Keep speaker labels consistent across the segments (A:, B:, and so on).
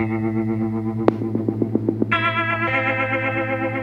A: Thank mm-hmm. you.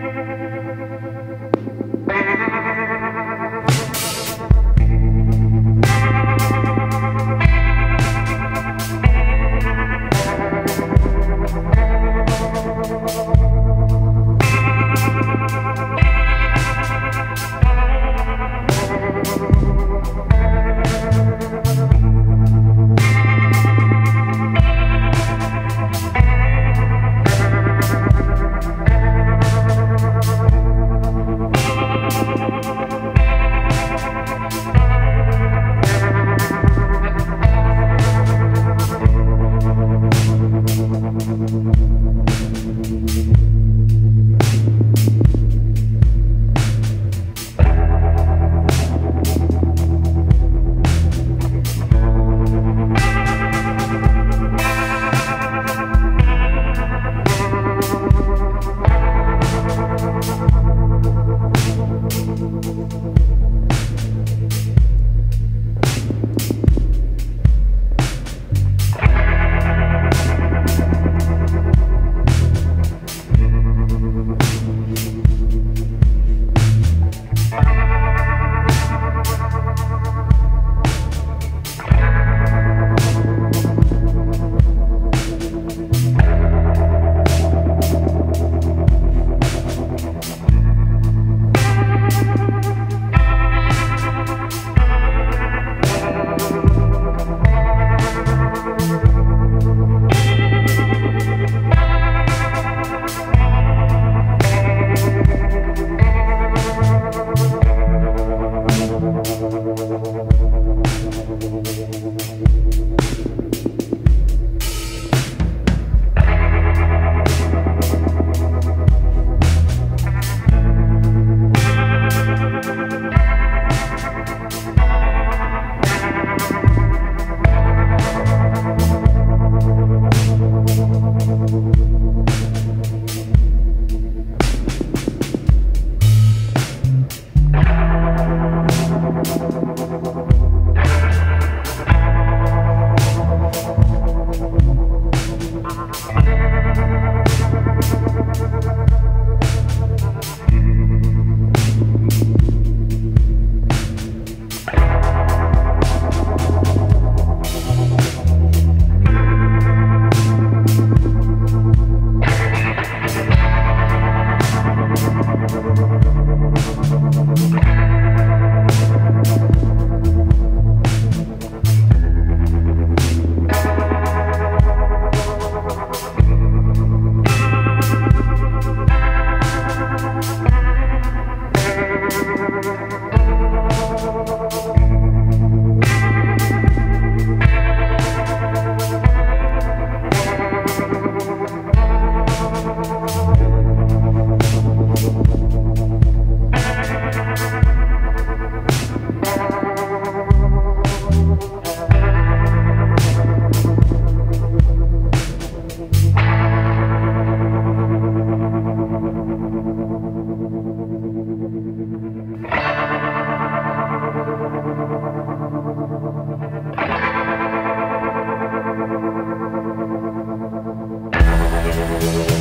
B: Thank